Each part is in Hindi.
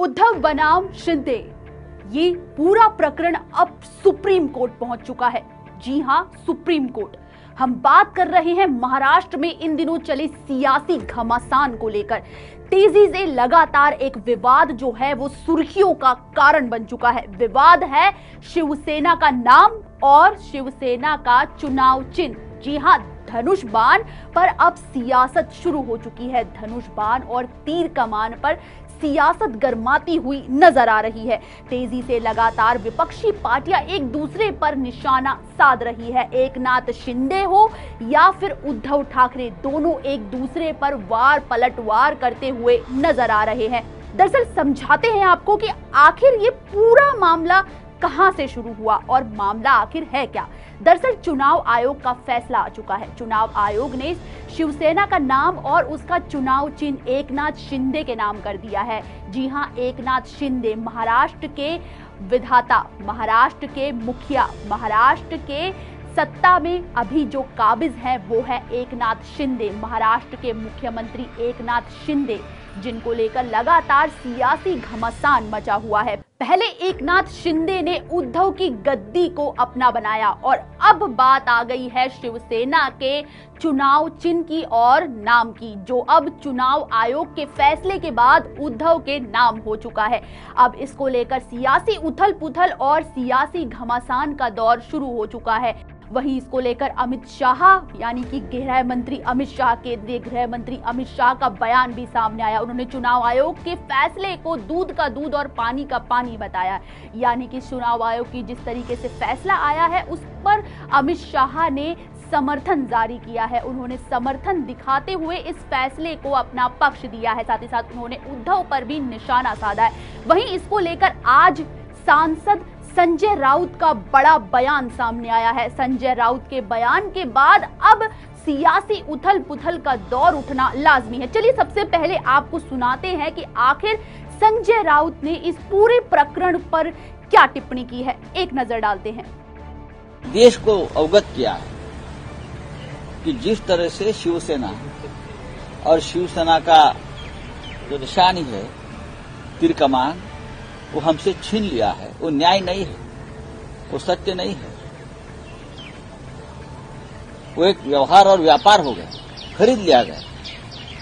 उद्धव बनाम शिंदे। ये पूरा प्रकरण अब सुप्रीम कोर्ट पहुँच चुका है। जी हाँ, सुप्रीम कोर्ट। हम बात कर रहे हैं महाराष्ट्र में इन दिनों चले सियासी घमासान को लेकर। तेज़ी से लगातार एक विवाद जो है वो सुर्खियों का कारण बन चुका है। विवाद है शिवसेना का नाम और शिवसेना का चुनाव चिन्ह। जी हाँ धनुष बाण पर अब सियासत शुरू हो चुकी है। धनुष बाण और तीर कमान पर सियासत गरमाती हुई नज़र आ रही है। तेज़ी से लगातार विपक्षी पार्टियाँ एक दूसरे पर निशाना साध रही है। एक नाथ शिंदे हो या फिर उद्धव ठाकरे, दोनों एक दूसरे पर वार पलटवार करते हुए नज़र आ रहे हैं। दरअसल समझाते हैं आपको कि आखिर ये पूरा मामला कहाँ से शुरू हुआ और मामला आखिर है क्या? दरअसल चुनाव आयोग का फैसला आ चुका है। चुनाव आयोग ने शिवसेना का नाम और उसका चुनाव चिन्ह एकनाथ शिंदे के नाम कर दिया है। जी हाँ, एकनाथ शिंदे महाराष्ट्र के विधाता, महाराष्ट्र के मुखिया, महाराष्ट्र के सत्ता में अभी जो काबिज है, वो है एकनाथ शिंदे। महाराष्ट्र के मुख्यमंत्री एकनाथ शिंदे, जिनको लेकर लगातार सियासी घमासान मचा हुआ है। पहले एकनाथ शिंदे ने उद्धव की गद्दी को अपना बनाया और अब बात आ गई है शिवसेना के चुनाव चिन्ह की और नाम की, जो अब चुनाव आयोग के फैसले के बाद उद्धव के नाम हो चुका है। अब इसको लेकर सियासी उथल पुथल और सियासी घमासान का दौर शुरू हो चुका है। वहीं इसको लेकर अमित शाह, यानी कि गृह मंत्री अमित शाह, केंद्रीय गृह मंत्री अमित शाह का बयान भी सामने आया। उन्होंने चुनाव आयोग के फैसले को दूध का दूध और पानी का पानी बताया। यानी कि चुनाव आयोग की जिस तरीके से फैसला आया है, उस पर अमित शाह ने समर्थन जारी किया है। उन्होंने समर्थन दिखाते हुए इस फैसले को अपना पक्ष दिया है। साथ ही साथ उन्होंने उद्धव पर भी निशाना साधा है। वहीं इसको लेकर आज सांसद संजय राउत का बड़ा बयान सामने आया है। संजय राउत के बयान के बाद अब सियासी उथल पुथल का दौर उठना लाजमी है। चलिए सबसे पहले आपको सुनाते हैं कि आखिर संजय राउत ने इस पूरे प्रकरण पर क्या टिप्पणी की है। एक नज़र डालते हैं। देश को अवगत किया कि जिस तरह से शिवसेना और शिवसेना का जो निशानी है तीर कमान वो हमसे छीन लिया है। वो न्याय नहीं है। वो सत्य नहीं है। वो एक व्यवहार और व्यापार हो गया। खरीद लिया गया।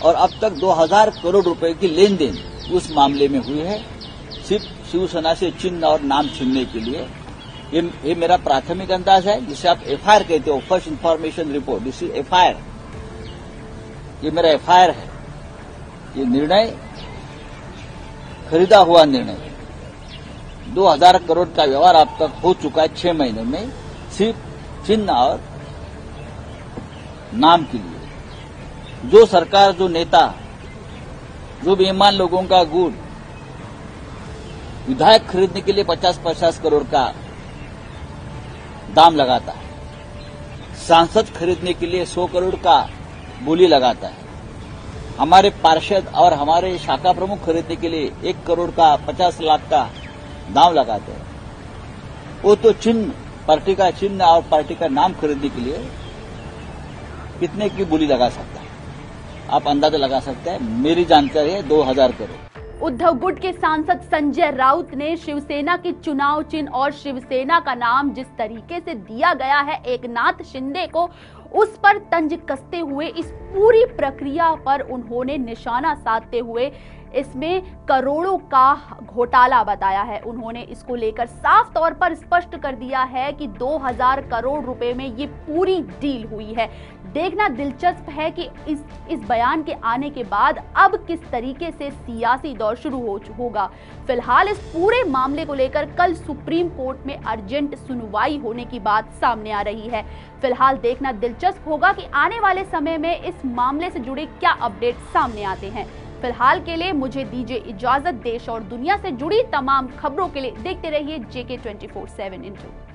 और अब तक 2000 करोड़ रुपए की लेन देन उस मामले में हुई है। सिर्फ़ शिवसेना से चिन्ह और नाम छीनने के लिए। ये, ये मेरा प्राथमिक अंदाज है जिसे आप एफआईआर कहते हो first information report this is FIR ये मेरा एफआईआर है। ये निर्णय खरीदा हुआ निर्णय। 2000 करोड़ का व्यवहार अब तक हो चुका है छह महीने में, सिर्फ़ चिन्ह और नाम के लिए। जो सरकार, जो नेता, जो बेईमान लोगों का गुड़ विधायक खरीदने के लिए 50-50 करोड़ का दाम लगाता है, सांसद खरीदने के लिए 100 करोड़ का बोली लगाता है, हमारे पार्षद और हमारे शाखा प्रमुख खरीदने के लिए एक करोड़ का 50 लाख का दाम लगाते हैं। वो तो चिन्ह, पार्टी का चिन्ह और पार्टी का नाम खरीदने के लिए कितने की बोली लगा सकता है? आप अंदाज़ा लगा सकते हैं, मेरी जानकारी है दो हज़ार करोड़। उद्धव गुट के सांसद संजय राउत ने शिवसेना के चुनाव चिन्ह और शिवसेना का नाम जिस तरीके से दिया गया है, एकनाथ शिंदे को, उस पर तंज कसते हुए इस पूरी प्रक्रिया पर उन्होंने निशाना साधते हुए इसमें करोड़ों का घोटाला बताया है। उन्होंने इसको लेकर साफ़ तौर पर स्पष्ट कर दिया है कि 2000 करोड़ रुपए में ये पूरी डील हुई है। देखना दिलचस्प है कि इस इस बयान के आने के बाद अब किस तरीके से सियासी दौर शुरू हो होगा। फ़िलहाल इस पूरे मामले को लेकर कल सुप्रीम कोर्ट में अर्जेंट सुनवाई होने की बात सामने आ रही है। फ़िलहाल देखना दिलचस्प होगा कि आने वाले समय में इस मामले से जुड़े क्या अपडेट सामने आते हैं। फ़िलहाल के लिए मुझे दीजिए इजाज़त, देश और दुनिया से जुड़ी तमाम खबरों के लिए देखते रहिए JK twenty four seven into